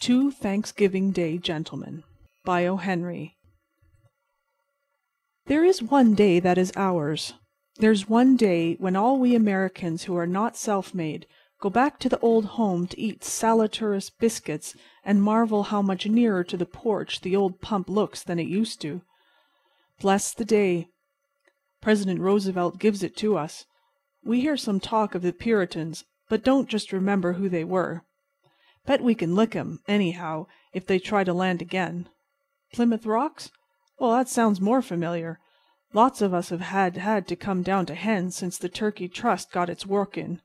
Two Thanksgiving Day Gentlemen by O. Henry There is one day that is ours. There's one day when all we Americans who are not self made go back to the old home to eat saleratus biscuits and marvel how much nearer to the porch the old pump looks than it used to. Bless the day! President Roosevelt gives it to us. We hear some talk of the Puritans, but don't just remember who they were. Bet we can lick 'em, anyhow, if they try to land again. Plymouth Rocks? Well, that sounds more familiar. Lots of us have had had to come down to hens since the Turkey Trust got its work in.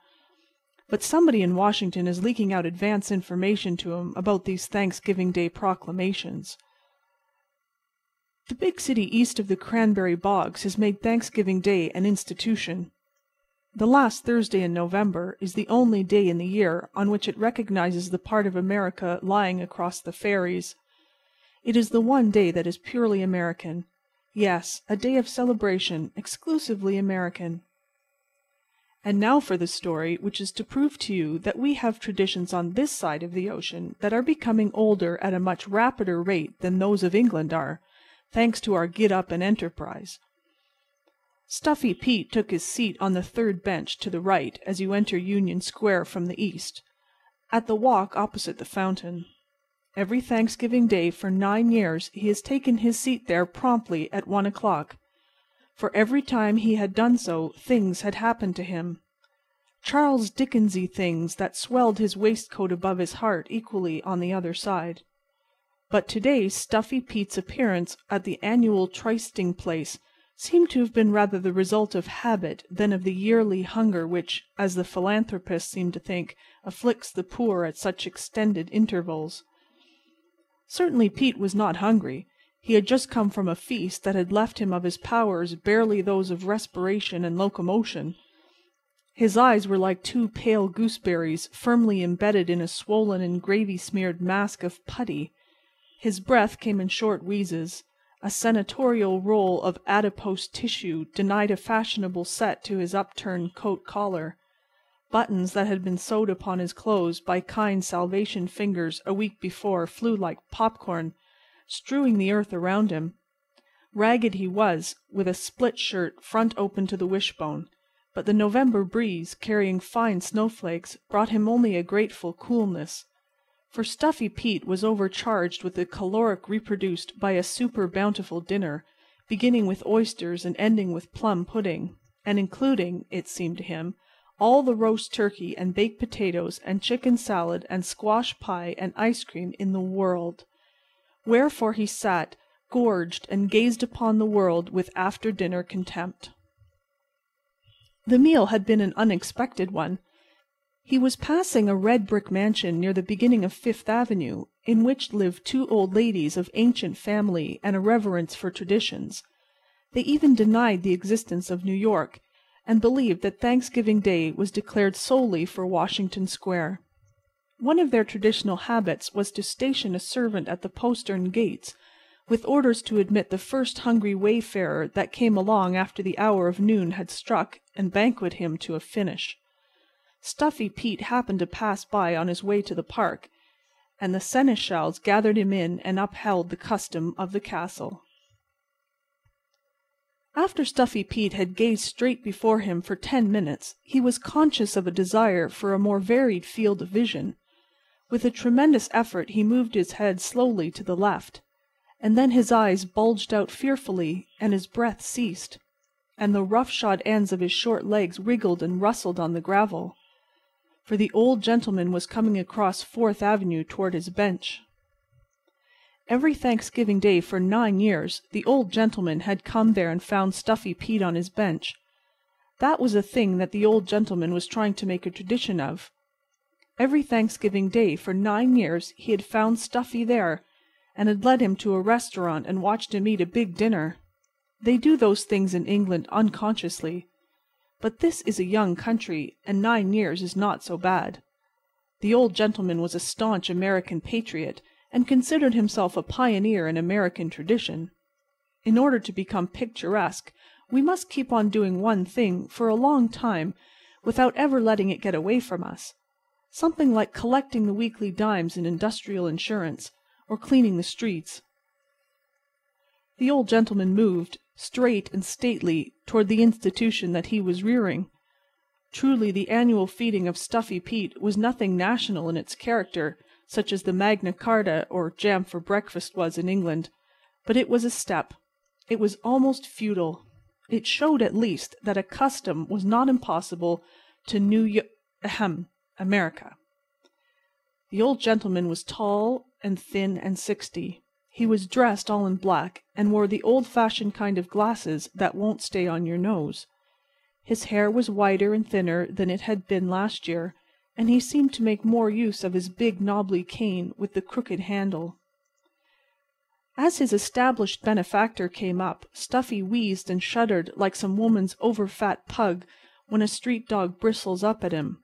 But somebody in Washington is leaking out advance information to 'em about these Thanksgiving Day proclamations. The big city east of the cranberry bogs has made Thanksgiving Day an institution. The last Thursday in November is the only day in the year on which it recognizes the part of America lying across the ferries. It is the one day that is purely American. Yes, a day of celebration exclusively American. And now for the story which is to prove to you that we have traditions on this side of the ocean that are becoming older at a much rapider rate than those of England are, thanks to our get up and enterprise. Stuffy Pete took his seat on the third bench to the right as you enter Union Square from the east, at the walk opposite the fountain. Every Thanksgiving Day for nine years he has taken his seat there promptly at one o'clock. For every time he had done so things had happened to him. Charles Dickensy things that swelled his waistcoat above his heart equally on the other side. But to day Stuffy Pete's appearance at the annual trysting place seemed to have been rather the result of habit than of the yearly hunger which, as the philanthropists seem to think, afflicts the poor at such extended intervals. Certainly Pete was not hungry. He had just come from a feast that had left him of his powers barely those of respiration and locomotion. His eyes were like two pale gooseberries firmly embedded in a swollen and gravy smeared mask of putty. His breath came in short wheezes. A senatorial roll of adipose tissue denied a fashionable set to his upturned coat collar. Buttons that had been sewed upon his clothes by kind Salvation fingers a week before flew like popcorn, strewing the earth around him. Ragged he was, with a split shirt front open to the wishbone, but the November breeze, carrying fine snowflakes, brought him only a grateful coolness for Stuffy Pete was overcharged with the caloric reproduced by a super bountiful dinner, beginning with oysters and ending with plum pudding, and including, it seemed to him, all the roast turkey and baked potatoes and chicken salad and squash pie and ice cream in the world. Wherefore he sat, gorged, and gazed upon the world with after dinner contempt. The meal had been an unexpected one. He was passing a red brick mansion near the beginning of Fifth Avenue, in which lived two old ladies of ancient family and a reverence for traditions. They even denied the existence of New York, and believed that Thanksgiving Day was declared solely for Washington Square. One of their traditional habits was to station a servant at the postern gates with orders to admit the first hungry wayfarer that came along after the hour of noon had struck and banquet him to a finish. Stuffy Pete happened to pass by on his way to the park, and the seneschals gathered him in and upheld the custom of the castle. After Stuffy Pete had gazed straight before him for ten minutes he was conscious of a desire for a more varied field of vision. With a tremendous effort he moved his head slowly to the left, and then his eyes bulged out fearfully and his breath ceased, and the rough shod ends of his short legs wriggled and rustled on the gravel for the Old Gentleman was coming across Fourth Avenue toward his bench. Every Thanksgiving Day for nine years the Old Gentleman had come there and found Stuffy Pete on his bench. That was a thing that the Old Gentleman was trying to make a tradition of. Every Thanksgiving Day for nine years he had found Stuffy there, and had led him to a restaurant and watched him eat a big dinner. They do those things in England unconsciously. But this is a young country, and nine years is not so bad. The Old Gentleman was a staunch American patriot, and considered himself a pioneer in American tradition. In order to become picturesque we must keep on doing one thing for a long time without ever letting it get away from us. something like collecting the weekly dimes in industrial insurance, or cleaning the streets. The Old Gentleman moved, straight and stately, toward the institution that he was rearing. Truly the annual feeding of Stuffy Pete was nothing national in its character, such as the Magna Charta or jam for breakfast was in England, but it was a step. It was almost feudal. It showed, at least, that a custom was not impossible to New—ahem—America. The Old Gentleman was tall and thin and sixty. He was dressed all in black, and wore the old fashioned kind of glasses that won't stay on your nose. His hair was whiter and thinner than it had been last year, and he seemed to make more use of his big knobbly cane with the crooked handle. As his established benefactor came up, Stuffy wheezed and shuddered like some woman's over fat pug when a street dog bristles up at him.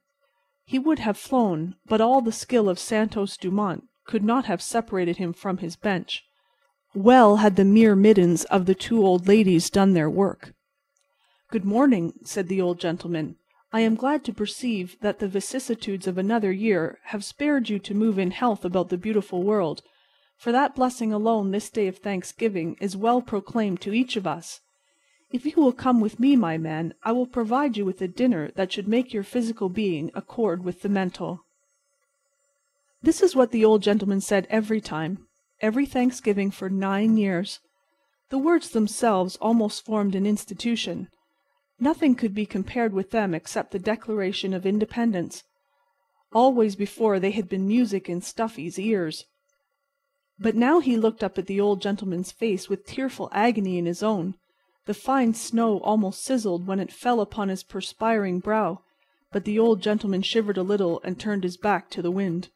He would have flown, but all the skill of Santos Dumont could not have separated him from his bench. Well had the myrmidons of the two old ladies done their work. "Good morning," said the Old Gentleman. "I am glad to perceive that the vicissitudes of another year have spared you to move in health about the beautiful world. For that blessing alone this day of Thanksgiving is well proclaimed to each of us. If you will come with me, my man, I will provide you with a dinner that should make your physical being accord with the mental." This is what the Old Gentleman said every time, every Thanksgiving for nine years. The words themselves almost formed an institution. Nothing could be compared with them except the Declaration of Independence. Always before they had been music in Stuffy's ears. But now he looked up at the Old Gentleman's face with tearful agony in his own. The fine snow almost sizzled when it fell upon his perspiring brow, but the Old Gentleman shivered a little and turned his back to the wind.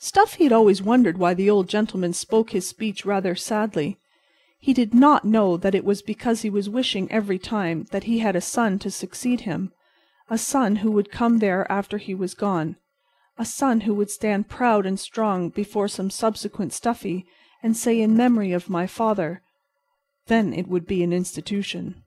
Stuffy had always wondered why the Old Gentleman spoke his speech rather sadly. He did not know that it was because he was wishing every time that he had a son to succeed him, a son who would come there after he was gone a son who would stand proud and strong before some subsequent Stuffy and say in memory of my father. Then it would be an institution.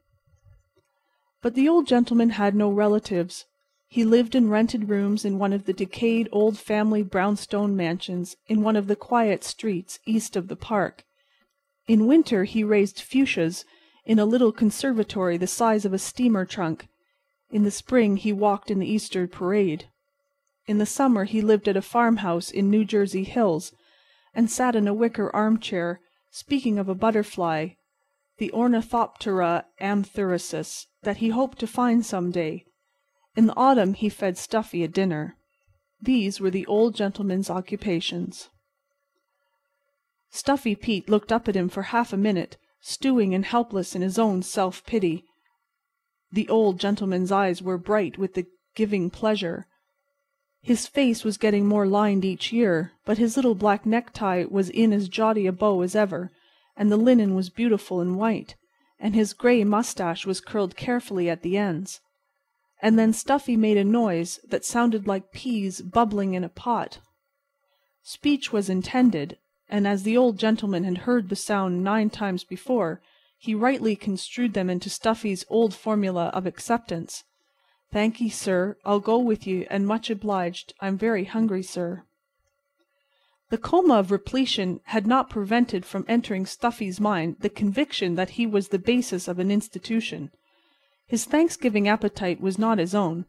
But the Old Gentleman had no relatives. He lived in rented rooms in one of the decayed old family brownstone mansions in one of the quiet streets east of the park. In winter he raised fuchsias in a little conservatory the size of a steamer trunk. In the spring he walked in the Easter parade. In the summer he lived at a farmhouse in New Jersey hills, and sat in a wicker armchair, speaking of a butterfly, the Ornithoptera amphrysus, that he hoped to find some day. In the autumn he fed Stuffy a dinner. These were the Old Gentleman's occupations. Stuffy Pete looked up at him for half a minute, stewing and helpless in his own self pity. The Old Gentleman's eyes were bright with the giving pleasure. His face was getting more lined each year, but his little black necktie was in as jaunty a bow as ever, and the linen was beautiful and white, and his gray mustache was curled carefully at the ends. And then Stuffy made a noise that sounded like peas bubbling in a pot. Speech was intended, and as the Old Gentleman had heard the sound nine times before, he rightly construed them into Stuffy's old formula of acceptance. "Thankee, sir. I'll go with you, and much obliged. I'm very hungry, sir." The coma of repletion had not prevented from entering Stuffy's mind the conviction that he was the basis of an institution. His Thanksgiving appetite was not his own.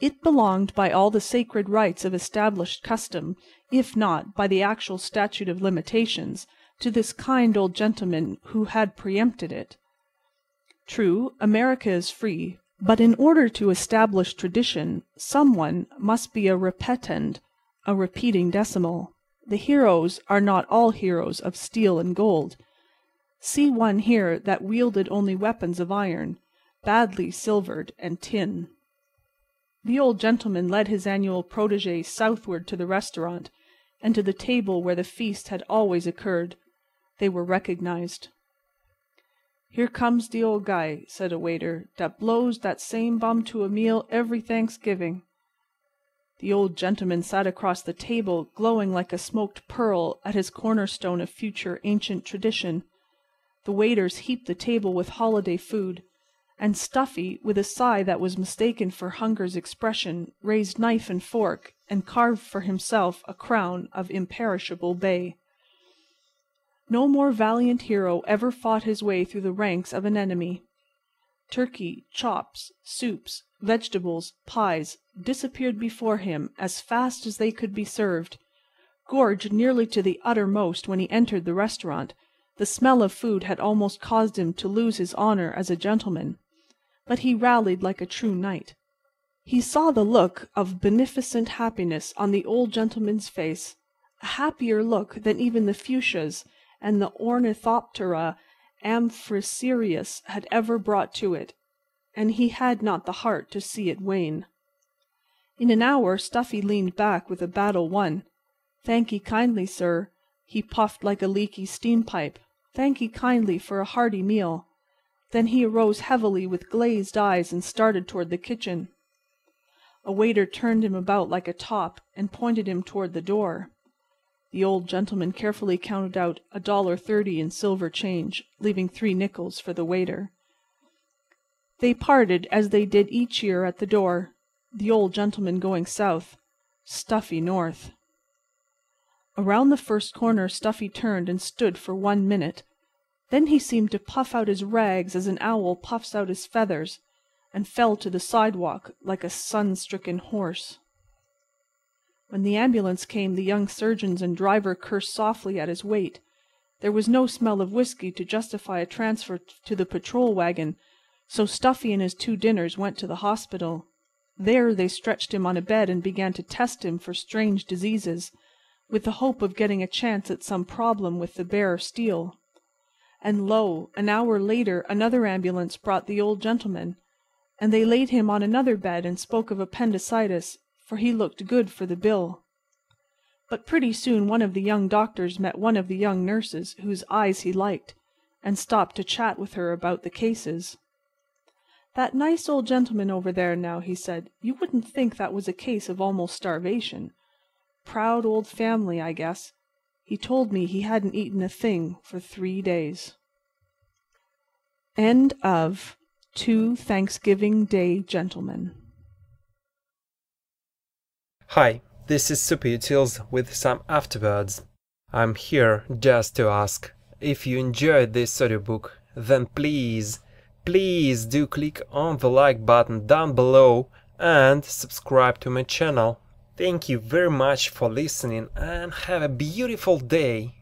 It belonged by all the sacred rights of established custom, if not by the actual statute of limitations, to this kind old gentleman who had preempted it. True, America is free. But in order to establish tradition someone must be a repetend, a repeating decimal. The heroes are not all heroes of steel and gold. See one here that wielded only weapons of iron, badly silvered, and tin. The Old Gentleman led his annual protege southward to the restaurant, and to the table where the feast had always occurred. They were recognized. "Here comes de old guy," said a waiter, "dat blows dat same bum to a meal every Thanksgiving." The Old Gentleman sat across the table, glowing like a smoked pearl at his cornerstone of future ancient tradition. The waiters heaped the table with holiday food. And Stuffy, with a sigh that was mistaken for hunger's expression, raised knife and fork and carved for himself a crown of imperishable bay. No more valiant hero ever fought his way through the ranks of an enemy. Turkey, chops, soups, vegetables, pies, disappeared before him as fast as they could be served. Gorged nearly to the uttermost when he entered the restaurant, the smell of food had almost caused him to lose his honor as a gentleman. But he rallied like a true knight. He saw the look of beneficent happiness on the old gentleman's face, a happier look than even the fuchsias and the Ornithoptera amphrysus had ever brought to it, and he had not the heart to see it wane. In an hour Stuffy leaned back with a battle won. "Thank'ee kindly, sir." He puffed like a leaky steam pipe. "Thank'ee kindly for a hearty meal." Then he arose heavily with glazed eyes and started toward the kitchen. A waiter turned him about like a top and pointed him toward the door. The old gentleman carefully counted out a dollar thirty in silver change, leaving three nickels for the waiter. They parted as they did each year at the door, the old gentleman going south, Stuffy north. Around the first corner Stuffy turned and stood for one minute. Then he seemed to puff out his rags as an owl puffs out his feathers, and fell to the sidewalk like a sun stricken horse. When the ambulance came the young surgeons and driver cursed softly at his weight. There was no smell of whiskey to justify a transfer to the patrol wagon, so Stuffy and his two dinners went to the hospital. There they stretched him on a bed and began to test him for strange diseases, with the hope of getting a chance at some problem with the bare steel. And lo! an hour later another ambulance brought the old gentleman, and they laid him on another bed and spoke of appendicitis, for he looked good for the bill. But pretty soon one of the young doctors met one of the young nurses whose eyes he liked, and stopped to chat with her about the cases. "That nice old gentleman over there, now," he said, "you wouldn't think that was a case of almost starvation. Proud old family, I guess. He told me he hadn't eaten a thing for three days." End of Two Thanksgiving Day Gentlemen Hi, this is SuperUtils with some afterbirds. I'm here just to ask if you enjoyed this audiobook, then please, please do click on the like button down below and subscribe to my channel. Thank you very much for listening and have a beautiful day.